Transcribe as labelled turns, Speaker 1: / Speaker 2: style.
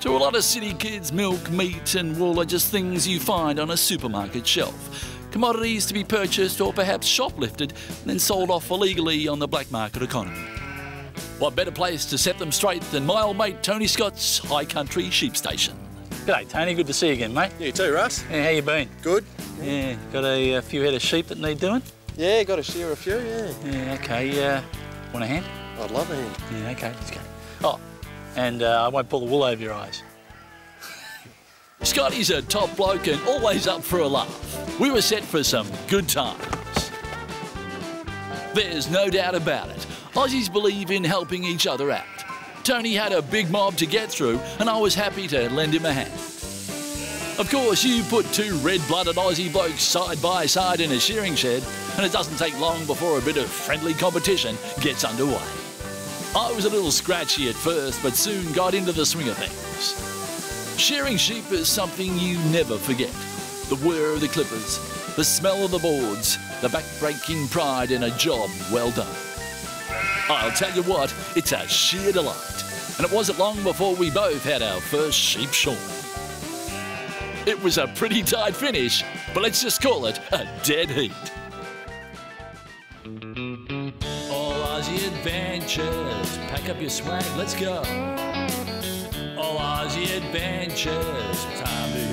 Speaker 1: To a lot of city kids, milk, meat, and wool are just things you find on a supermarket shelf. Commodities to be purchased or perhaps shoplifted, then sold off illegally on the black market economy. What better place to set them straight than my old mate Tony Scott's High Country Sheep Station?
Speaker 2: G'day, Tony. Good to see you again, mate.
Speaker 3: You too, Russ.
Speaker 2: Yeah, how you been?
Speaker 3: Good.
Speaker 2: Yeah, got a, a few head of sheep that need doing?
Speaker 3: Yeah, got to shear a few, yeah.
Speaker 2: Yeah, okay. Uh, want a hand?
Speaker 3: I'd love a hand.
Speaker 2: Yeah, okay, let's go. Oh, and uh, I won't pull the wool over your eyes.
Speaker 1: Scotty's a top bloke and always up for a laugh. We were set for some good times. There's no doubt about it. Aussies believe in helping each other out. Tony had a big mob to get through, and I was happy to lend him a hand. Of course, you put two red-blooded Aussie blokes side by side in a shearing shed, and it doesn't take long before a bit of friendly competition gets underway. I was a little scratchy at first, but soon got into the swing of things. Shearing sheep is something you never forget. The whir of the clippers, the smell of the boards, the back-breaking pride in a job well done. I'll tell you what, it's a sheer delight. And it wasn't long before we both had our first sheep shorn. It was a pretty tight finish, but let's just call it a dead heat. Adventures, pack up your swag, let's go. All Aussie adventures, time to